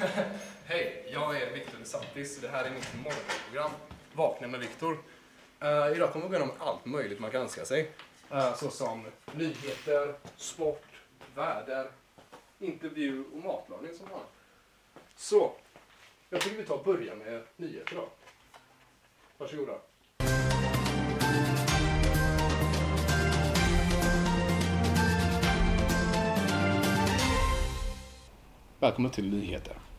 Hej, jag är Viktor DeSantis och det här är mitt morgonprogram Vakna med Viktor. Uh, idag kommer vi gå igenom allt möjligt man kan önska sig. Uh, såsom nyheter, sport, väder, intervju och matlagning som vanligt. Så, jag tycker vi tar och börjar med nyheter då. Varsågoda. Välkommen till nyheter.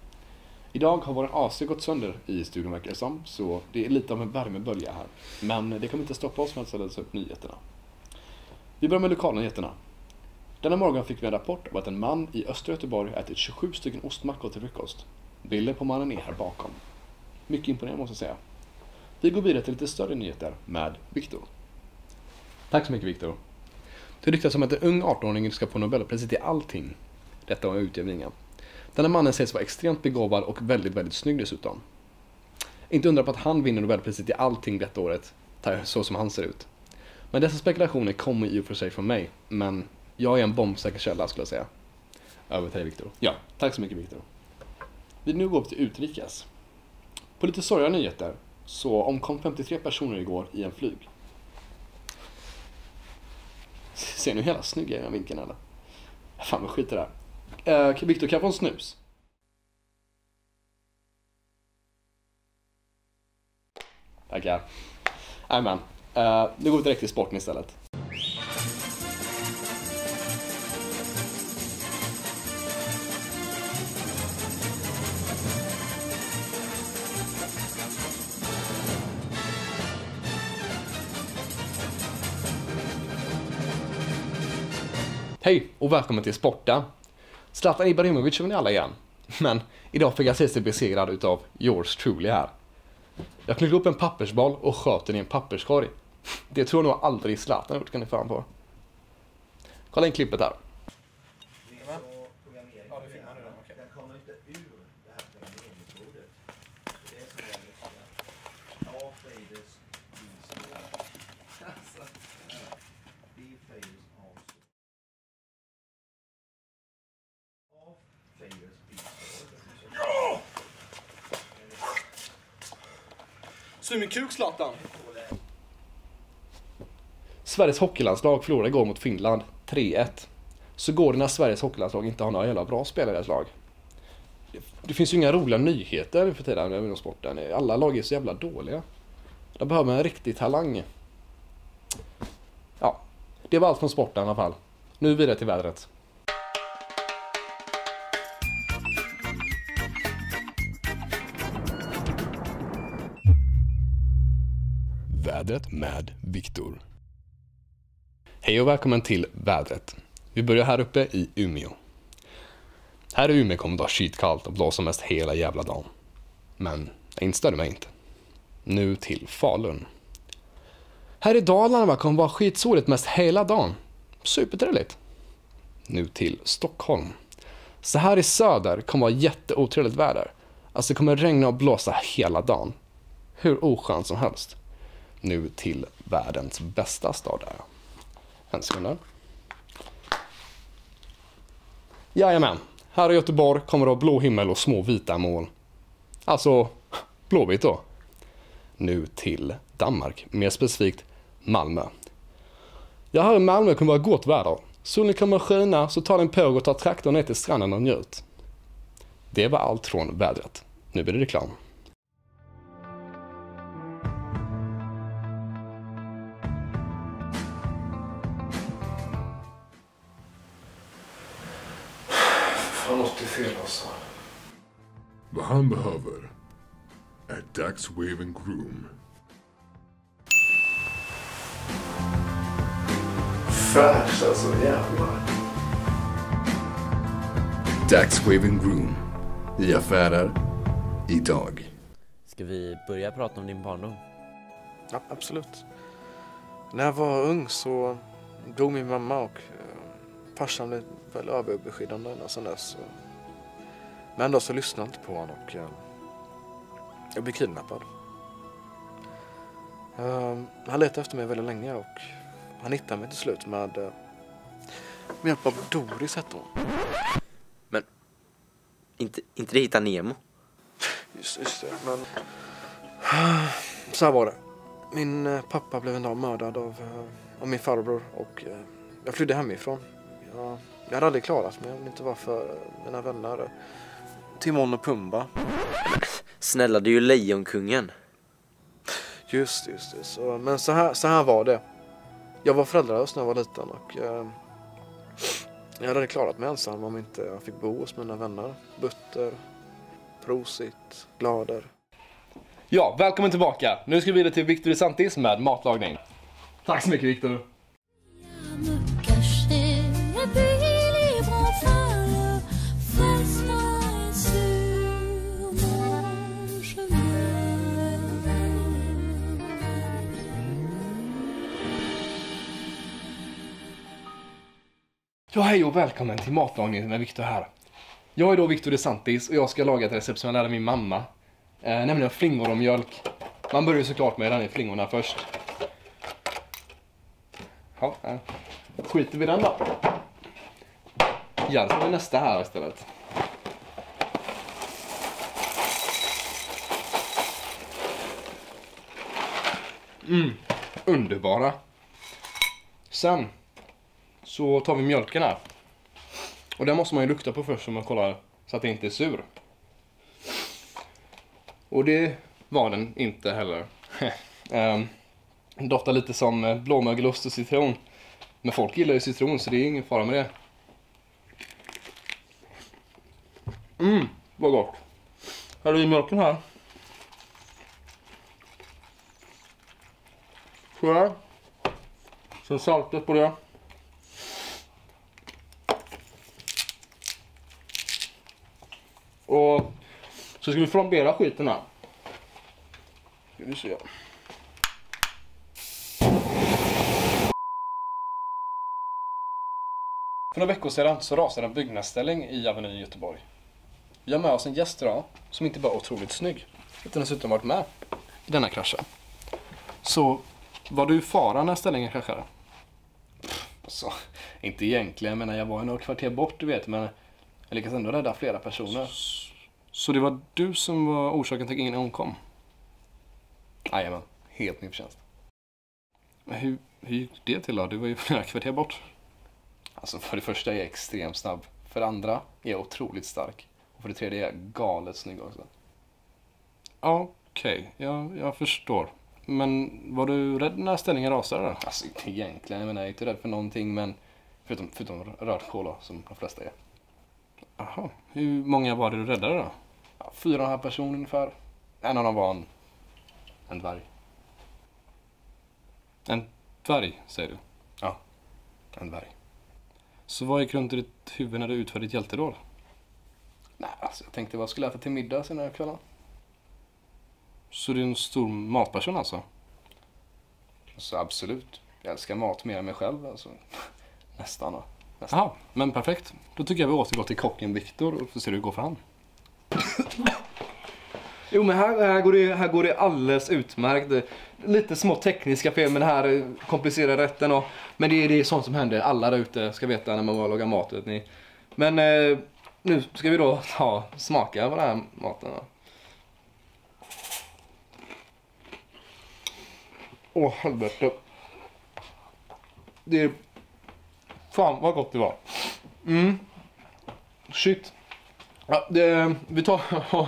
Idag har vår AC gått sönder i studion verkar det som, så det är lite av en värmebölja här. Men det kommer inte stoppa oss från att ställa upp nyheterna. Vi börjar med lokalnyheterna. Denna morgon fick vi en rapport om att en man i östra Göteborg ätit 27 stycken ostmackor till frukost. Bilden på mannen är här bakom. Mycket imponerande måste jag säga. Vi går vidare till lite större nyheter med Viktor. Tack så mycket Viktor. Det ryktas om att en ung 18-åring ska få Nobelpriset i allting. Detta var utgivningen. Denna mannen sägs vara extremt begåvad och väldigt, väldigt snygg dessutom. Inte undra på att han vinner Nobelpriset i allting detta året, så som han ser ut. Men dessa spekulationer kommer i och för sig från mig, men jag är en bombsäker källa skulle jag säga. Över till dig Viktor. Ja, tack så mycket Viktor. Vi nu går till utrikes. På lite sorgliga nyheter så omkom 53 personer igår i en flyg. Ser ni hur jävla snygg jag är i den vinkeln eller? Fan vad skit det där. Uh, Viktor, kan jag få en snus? Tackar. Jajamän. Uh, nu går vi direkt till sporten istället. Hej och välkommen till Sporta. Zlatan Ibrahimovic känner ni alla igen. Men idag fick jag se sig besegrad utav yours truly här. Jag knyckte upp en pappersboll och sköt den i en papperskorg. Det tror jag nog aldrig Zlatan gjort, kan ni fan på. Kolla in klippet här. Sug min kuk Zlatan! Sveriges hockeylandslag förlorade igår mot Finland 3-1. Så går det när Sveriges hockeylandslag inte har några jävla bra spelare i deras lag. Det finns ju inga roliga nyheter för tiden inom sporten. Alla lag är så jävla dåliga. De behöver en riktig talang. Ja, det var allt från sporten i alla fall. Nu vidare till vädret. Vädret med Viktor. Hej och välkommen till vädret. Vi börjar här uppe i Umeå. Här i Umeå kommer det vara skitkallt och blåsa mest hela jävla dagen. Men det instör mig inte. Nu till Falun. Här i Dalarna kommer det vara skitsoligt mest hela dagen. Supertrevligt. Nu till Stockholm. Så här i söder kommer det vara jätteotrevligt väder. Alltså det kommer regna och blåsa hela dagen. Hur oskönt som helst nu till världens bästa stad. Där. En sekund. Jajamän, här i Göteborg kommer det vara blå himmel och små vita moln. Alltså, blåvitt då. Nu till Danmark, mer specifikt Malmö. Ja, här i Malmö kommer det vara gott väder. Solen kommer att skina, så ta en påg och ta traktorn ner till stranden och njut. Det var allt från vädret. Nu blir det reklam. Fel alltså. Vad han behöver är Dax Wave and Groom. Fräscht alltså, jävlar. Dax Wave and Groom. I affärer, idag. Ska vi börja prata om din barndom? Ja, absolut. När jag var ung så dog min mamma och eh, farsan väl överbeskyddande sen dess. Men ändå så lyssnade jag inte på honom och eh, jag blev kidnappad. Uh, han letade efter mig väldigt länge och han hittade mig till slut med, uh, med hjälp av Doris hette hon. Men Inte, inte det Hitta Nemo? Just, just det, men... Så här var det. Min eh, pappa blev en dag mördad av, eh, av min farbror och eh, jag flydde hemifrån. Jag, jag hade aldrig klarat mig om det inte var för mina vänner. Timon och Pumba. Snälla, det är ju Lejonkungen. Just, just det. Så, men så här, så här var det. Jag var föräldralös när jag var liten och eh, jag hade klarat mig ensam om inte jag fick bo hos mina vänner. Butter, Prosit, Glader. Ja, välkommen tillbaka. Nu ska vi vidare till Victor DeSantis med matlagning. Tack så mycket Victor. Ja, hej och välkommen till matlagning med Viktor här. Jag är då Viktor DeSantis och jag ska laga ett recept som jag lärde min mamma. Eh, nämligen flingor och mjölk. Man börjar ju såklart med den i flingorna först. Ja, här. skiter vi den då. Ja, så har vi nästa här istället. Mm, underbara. Sen så tar vi mjölken här. Och den måste man ju lukta på först så man kollar så att det inte är sur. Och det var den inte heller. um, doftar lite som eh, blåmögelost och citron. Men folk gillar ju citron så det är ingen fara med det. Mm, vad gott. Här är vi mjölken här. Så här. Sen saltet på det. Och så ska vi flambera skiten här. Ska vi se. För några veckor sedan så rasade en byggnadsställning i Avenyn i Göteborg. Vi har med oss en gäst idag som inte bara är otroligt snygg utan dessutom varit med i denna kraschen. Så var du i fara när ställningen kraschade? Så, inte egentligen, men jag var några kvarter bort du vet, men jag lyckades ändå rädda flera personer. Så det var du som var orsaken till att ingen omkom? Jajamän, helt min förtjänst. Hur, hur gick det till då? Du var ju flera kvarter bort. Alltså för det första är jag extremt snabb. För det andra är jag otroligt stark. Och för det tredje är jag galet snygg också. Okej, jag, jag förstår. Men var du rädd när ställningen rasade då? Alltså egentligen, jag menar jag är inte rädd för någonting men förutom, förutom röd kola som de flesta är. Jaha, hur många var det du räddade då? Ja, fyra och en halv person ungefär. En av dem var en, en dvärg. En dvärg, säger du? Ja, en dvärg. Så vad gick runt i ditt huvud när du utförde ditt hjältedåd? Nej, alltså jag tänkte vad skulle jag äta till middag senare i kvällen? Så du är en stor matperson alltså? Alltså absolut. Jag älskar mat mer än mig själv alltså. Nästan då. Jaha, men perfekt. Då tycker jag vi återgår till kocken Viktor och får se hur det går för han. Jo men här, här, går det, här går det alldeles utmärkt. Lite små tekniska fel med den här komplicerade rätten. Och, men det är, det är sånt som händer. Alla där ute ska veta när man bara lagar mat. Vet ni. Men eh, nu ska vi då ta smaka på den här maten. Då. Åh helvete. Det är... Fan vad gott det var. Mm. Shit. Ja, det, vi tar och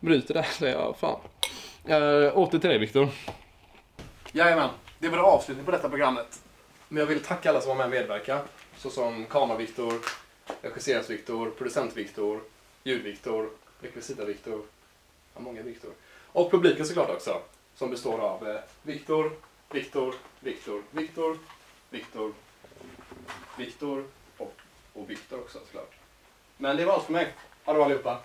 bryter där säger jag. Fan. Uh, åter till dig Viktor. Jajamän, det var avslutning på detta programmet. Men jag vill tacka alla som var med och medverka. Såsom kamera-Viktor, regisserings-Viktor, producent-Viktor, ljud-Viktor, rekvisita-Viktor. Ja, många Viktor. Och publiken såklart också. Som består av eh, Viktor, Viktor, Viktor, Viktor, Viktor, Viktor och, och Viktor också såklart. Men det var allt för mig. Ha det bra allihopa.